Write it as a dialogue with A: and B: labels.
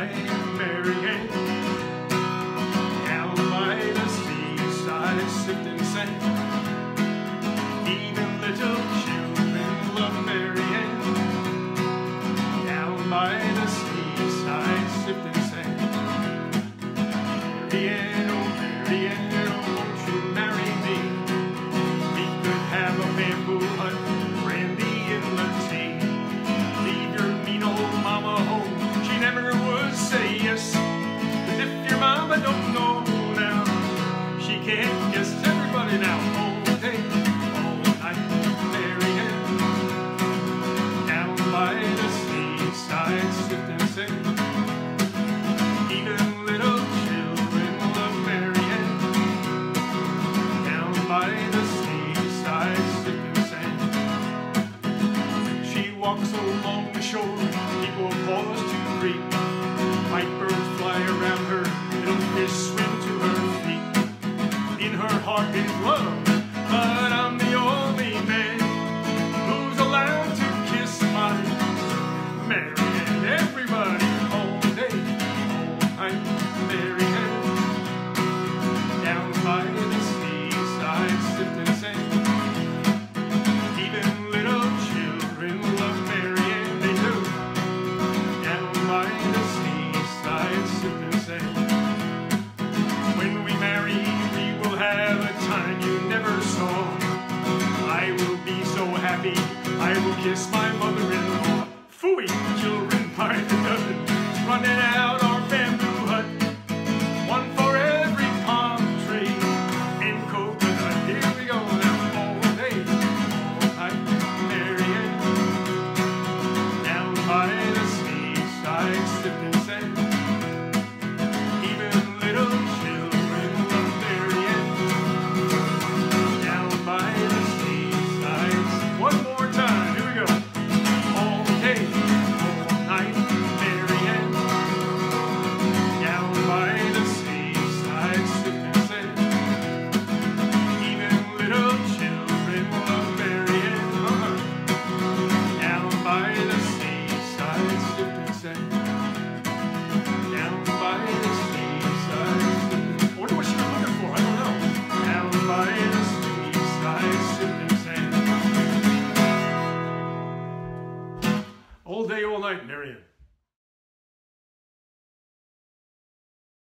A: Marianne Down by the seaside sipped and sang Even little children love Mary Ann Down by the seaside sipped and sang Marianne Everybody now. All day, all night, Down by the seaside. Even little children love Down by the seaside. She walks along the shore, people pause to greet. her heart in love, but I'm the only man. kiss my mother. all day, all night, Marianne.